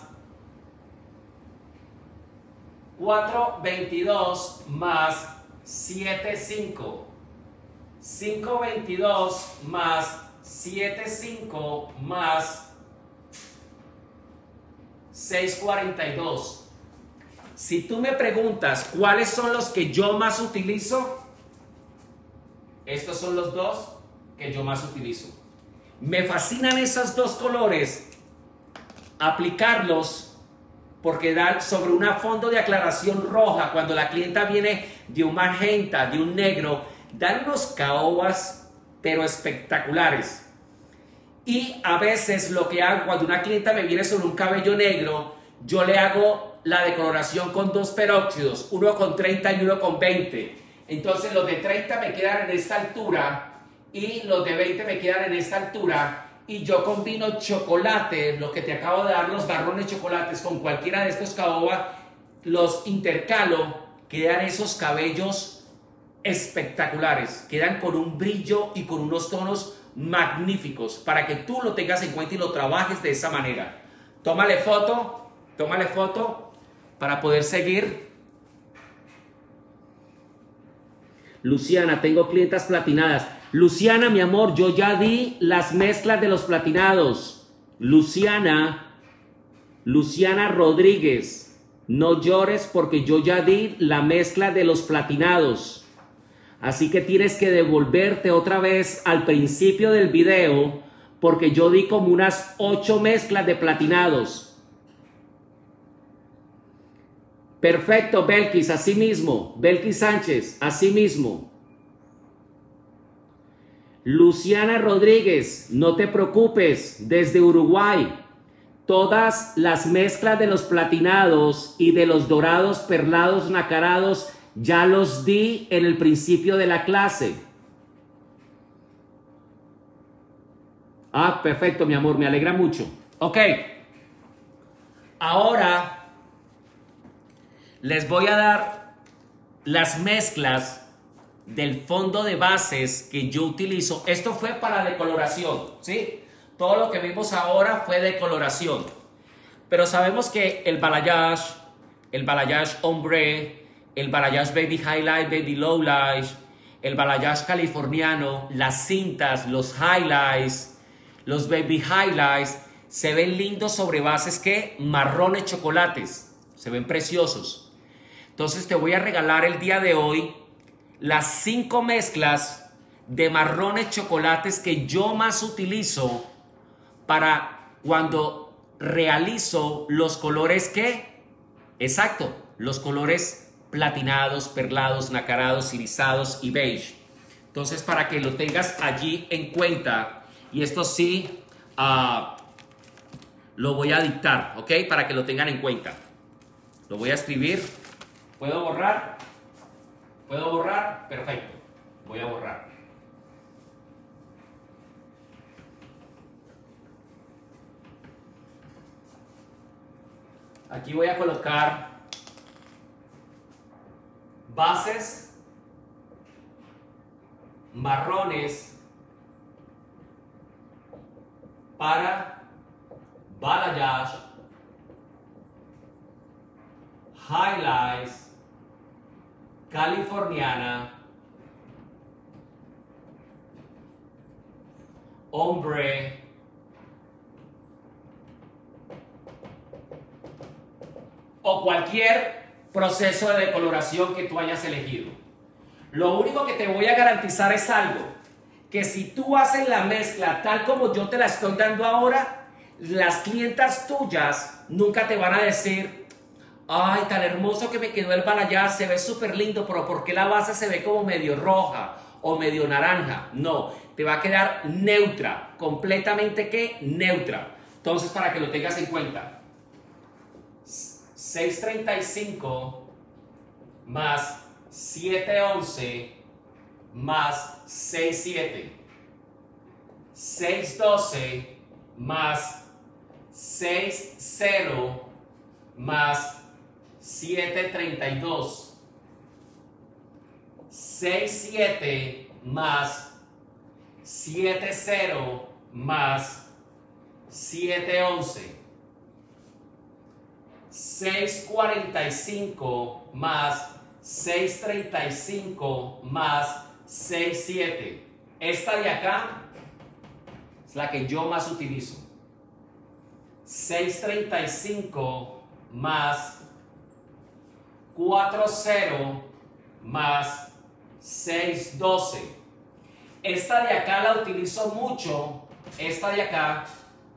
422 más 75. 522 más 75 más 642. Si tú me preguntas cuáles son los que yo más utilizo, estos son los dos que yo más utilizo. Me fascinan esos dos colores. Aplicarlos porque dan sobre una fondo de aclaración roja, cuando la clienta viene de un magenta, de un negro, dan unos caobas, pero espectaculares. Y a veces lo que hago cuando una clienta me viene sobre un cabello negro, yo le hago la decoloración con dos peróxidos, uno con 30 y uno con 20 entonces los de 30 me quedan en esta altura y los de 20 me quedan en esta altura y yo combino chocolate, lo que te acabo de dar, los barrones chocolates con cualquiera de estos caoba, los intercalo, quedan esos cabellos espectaculares, quedan con un brillo y con unos tonos magníficos para que tú lo tengas en cuenta y lo trabajes de esa manera. Tómale foto, tómale foto para poder seguir Luciana, tengo clientas platinadas. Luciana, mi amor, yo ya di las mezclas de los platinados. Luciana, Luciana Rodríguez, no llores porque yo ya di la mezcla de los platinados. Así que tienes que devolverte otra vez al principio del video porque yo di como unas ocho mezclas de platinados. Perfecto, Belkis, así mismo. Belkis Sánchez, así mismo. Luciana Rodríguez, no te preocupes, desde Uruguay. Todas las mezclas de los platinados y de los dorados, perlados, nacarados, ya los di en el principio de la clase. Ah, perfecto, mi amor, me alegra mucho. Ok. Ahora les voy a dar las mezclas del fondo de bases que yo utilizo. Esto fue para decoloración, ¿sí? Todo lo que vimos ahora fue decoloración. Pero sabemos que el balayage, el balayage ombre, el balayage baby highlight, baby lowlight, el balayage californiano, las cintas, los highlights, los baby highlights, se ven lindos sobre bases que marrones chocolates, se ven preciosos. Entonces te voy a regalar el día de hoy las cinco mezclas de marrones chocolates que yo más utilizo para cuando realizo los colores que, exacto, los colores platinados, perlados, nacarados, irisados y beige. Entonces, para que lo tengas allí en cuenta, y esto sí ah, lo voy a dictar, ¿ok? Para que lo tengan en cuenta. Lo voy a escribir. ¿Puedo borrar? ¿Puedo borrar? Perfecto. Voy a borrar. Aquí voy a colocar bases marrones para balayage, highlights, californiana, hombre, o cualquier proceso de decoloración que tú hayas elegido. Lo único que te voy a garantizar es algo, que si tú haces la mezcla tal como yo te la estoy dando ahora, las clientas tuyas nunca te van a decir, ay, tan hermoso que me quedó el balayage, se ve súper lindo, pero ¿por qué la base se ve como medio roja o medio naranja? No, te va a quedar neutra, completamente que neutra. Entonces, para que lo tengas en cuenta. 635 más 711 más 67. 612 más 60 más 732. 67 más 70 más 711. 645 más 635 más 67. Esta de acá es la que yo más utilizo. 635 más 40 más 612. Esta de acá la utilizo mucho. Esta de acá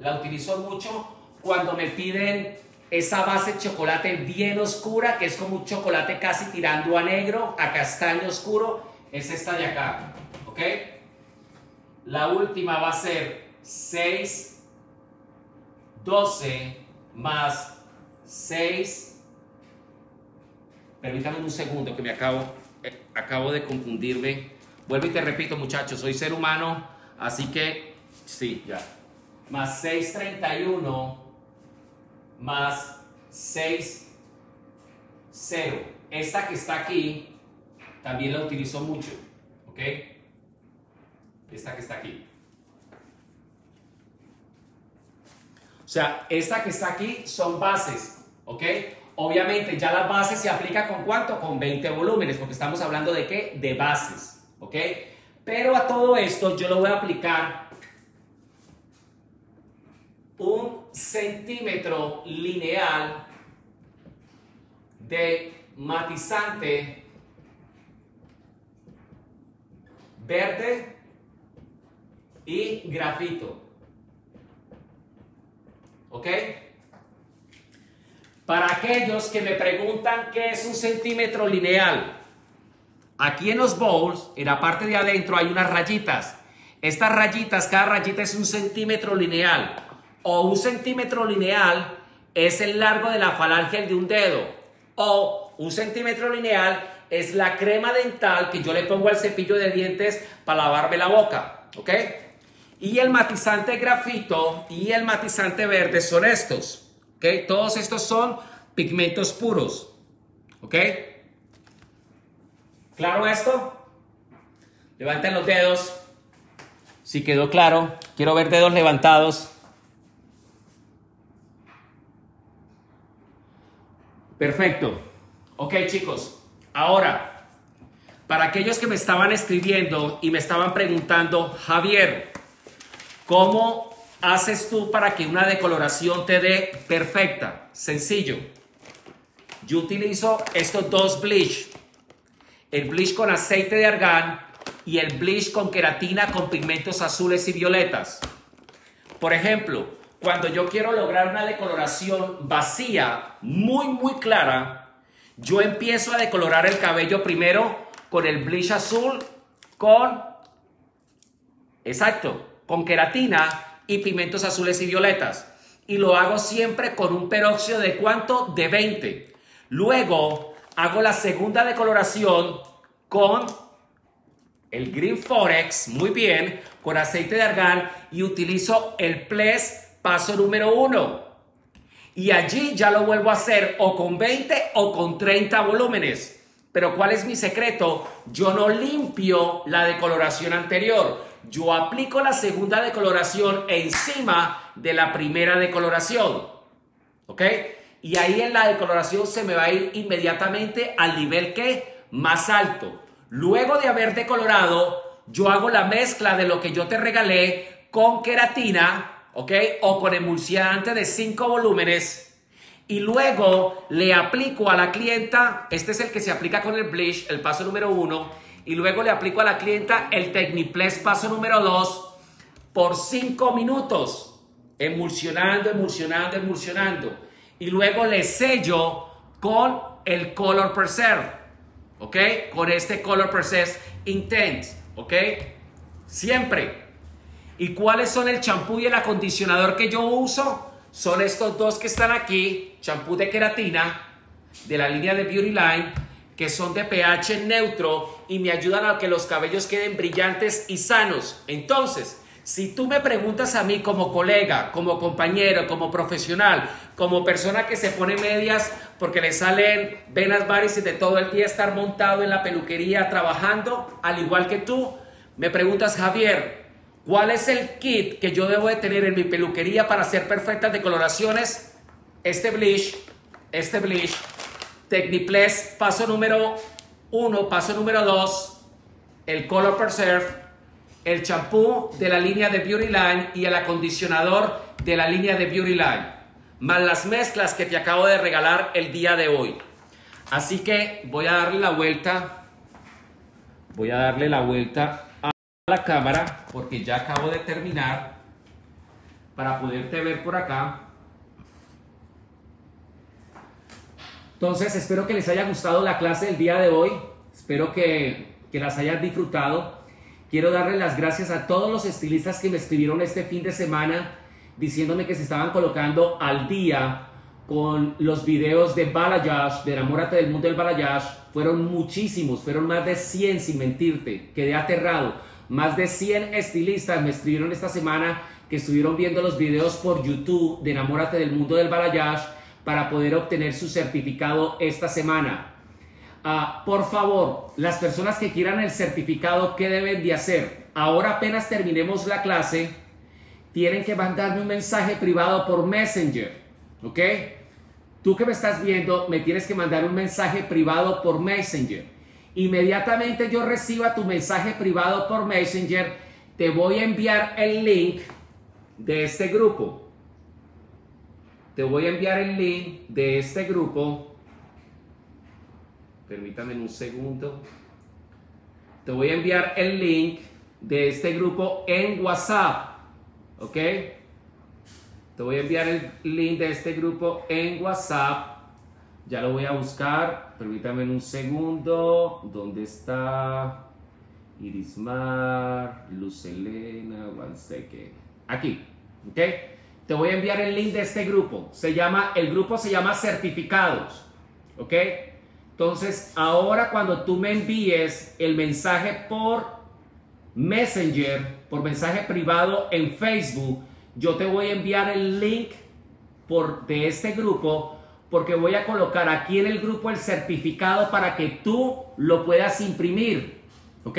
la utilizo mucho cuando me piden esa base de chocolate bien oscura, que es como un chocolate casi tirando a negro, a castaño oscuro, es esta de acá, ¿ok? La última va a ser 6, 12 más 6. Permítanme un segundo que me acabo, eh, acabo de confundirme. Vuelvo y te repito, muchachos, soy ser humano, así que sí, ya. Más 631 más 6, 0. Esta que está aquí también la utilizo mucho, ¿ok? Esta que está aquí. O sea, esta que está aquí son bases, ¿ok? Obviamente ya la base se aplica con cuánto? Con 20 volúmenes, porque estamos hablando de qué? De bases, ¿ok? Pero a todo esto yo lo voy a aplicar un centímetro lineal de matizante verde y grafito. ¿Ok? Para aquellos que me preguntan qué es un centímetro lineal, aquí en los bowls, en la parte de adentro hay unas rayitas. Estas rayitas, cada rayita es un centímetro lineal o un centímetro lineal es el largo de la falange de un dedo, o un centímetro lineal es la crema dental que yo le pongo al cepillo de dientes para lavarme la boca, ¿ok? Y el matizante grafito y el matizante verde son estos, ¿ok? Todos estos son pigmentos puros, ¿ok? ¿Claro esto? Levanten los dedos. Si quedó claro, quiero ver dedos levantados. Perfecto. Ok chicos, ahora, para aquellos que me estaban escribiendo y me estaban preguntando, Javier, ¿cómo haces tú para que una decoloración te dé perfecta? Sencillo. Yo utilizo estos dos bleach. El bleach con aceite de argán y el bleach con queratina con pigmentos azules y violetas. Por ejemplo, cuando yo quiero lograr una decoloración vacía, muy, muy clara, yo empiezo a decolorar el cabello primero con el bleach azul, con, exacto, con queratina y pigmentos azules y violetas. Y lo hago siempre con un peróxido de cuánto? De 20. Luego hago la segunda decoloración con el Green Forex, muy bien, con aceite de argán y utilizo el Ples Paso número uno. Y allí ya lo vuelvo a hacer o con 20 o con 30 volúmenes. Pero ¿cuál es mi secreto? Yo no limpio la decoloración anterior. Yo aplico la segunda decoloración encima de la primera decoloración. ¿Ok? Y ahí en la decoloración se me va a ir inmediatamente al nivel que más alto. Luego de haber decolorado, yo hago la mezcla de lo que yo te regalé con queratina ¿ok? O con emulsiante de 5 volúmenes. Y luego le aplico a la clienta, este es el que se aplica con el bleach, el paso número 1. Y luego le aplico a la clienta el Techniplex paso número 2 por 5 minutos. Emulsionando, emulsionando, emulsionando. Y luego le sello con el Color Preserve. ¿Ok? Con este Color Preserve Intense. ¿Ok? Siempre ¿Y cuáles son el champú y el acondicionador que yo uso? Son estos dos que están aquí, champú de queratina de la línea de Beauty Line, que son de pH neutro y me ayudan a que los cabellos queden brillantes y sanos. Entonces, si tú me preguntas a mí como colega, como compañero, como profesional, como persona que se pone medias porque le salen venas varices de todo el día estar montado en la peluquería trabajando, al igual que tú, me preguntas, Javier, ¿Cuál es el kit que yo debo de tener en mi peluquería para hacer perfectas decoloraciones? Este bleach, este bleach, Techniplex, paso número uno, paso número dos, el Color Preserve, el champú de la línea de Beauty Line y el acondicionador de la línea de Beauty Line, más las mezclas que te acabo de regalar el día de hoy. Así que voy a darle la vuelta, voy a darle la vuelta la cámara porque ya acabo de terminar para poderte ver por acá. Entonces espero que les haya gustado la clase del día de hoy. Espero que, que las hayan disfrutado. Quiero darle las gracias a todos los estilistas que me escribieron este fin de semana diciéndome que se estaban colocando al día con los videos de Balayage, de Enamórate del Mundo del Balayage. Fueron muchísimos, fueron más de 100 sin mentirte. Quedé aterrado más de 100 estilistas me escribieron esta semana que estuvieron viendo los videos por YouTube de Enamórate del Mundo del Balayage para poder obtener su certificado esta semana. Ah, por favor, las personas que quieran el certificado, ¿qué deben de hacer? Ahora apenas terminemos la clase, tienen que mandarme un mensaje privado por Messenger, ¿ok? Tú que me estás viendo, me tienes que mandar un mensaje privado por Messenger inmediatamente yo reciba tu mensaje privado por Messenger, te voy a enviar el link de este grupo. Te voy a enviar el link de este grupo. Permítame un segundo. Te voy a enviar el link de este grupo en WhatsApp. ¿Ok? Te voy a enviar el link de este grupo en WhatsApp ya lo voy a buscar. Permítame un segundo. ¿Dónde está? Irismar, Luz Elena, one second. Aquí, ¿ok? Te voy a enviar el link de este grupo. Se llama, el grupo se llama Certificados, ¿ok? Entonces, ahora cuando tú me envíes el mensaje por Messenger, por mensaje privado en Facebook, yo te voy a enviar el link por, de este grupo porque voy a colocar aquí en el grupo el certificado para que tú lo puedas imprimir. ¿Ok?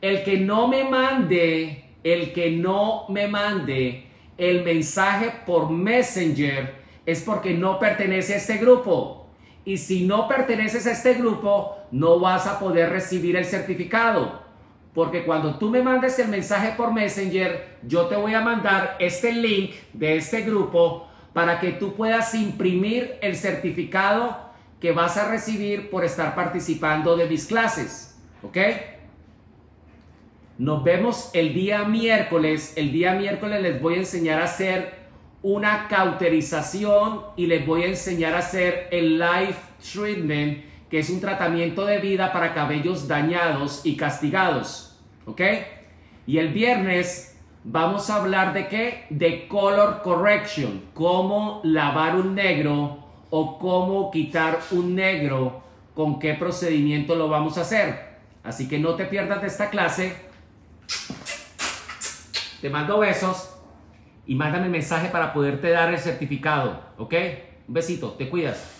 El que no me mande, el que no me mande el mensaje por Messenger es porque no pertenece a este grupo. Y si no perteneces a este grupo, no vas a poder recibir el certificado. Porque cuando tú me mandes el mensaje por Messenger, yo te voy a mandar este link de este grupo para que tú puedas imprimir el certificado que vas a recibir por estar participando de mis clases. ¿Ok? Nos vemos el día miércoles. El día miércoles les voy a enseñar a hacer una cauterización y les voy a enseñar a hacer el life treatment, que es un tratamiento de vida para cabellos dañados y castigados. ¿Ok? Y el viernes vamos a hablar de qué? De color correction, cómo lavar un negro o cómo quitar un negro, con qué procedimiento lo vamos a hacer. Así que no te pierdas de esta clase. Te mando besos y mándame mensaje para poderte dar el certificado, ¿ok? Un besito, te cuidas.